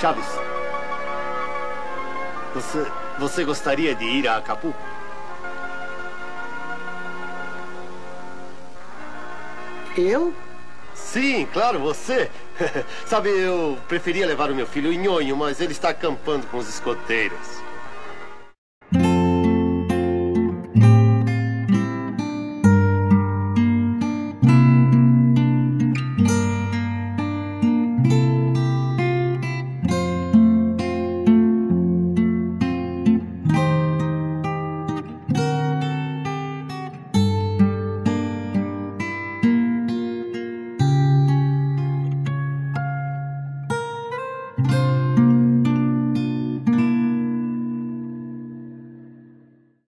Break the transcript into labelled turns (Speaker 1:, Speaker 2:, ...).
Speaker 1: Chaves, você, você gostaria de ir a Acapulco?
Speaker 2: Eu?
Speaker 1: Sim, claro, você. Sabe, eu preferia levar o meu filho, Nhonho, mas ele está acampando com os escoteiros.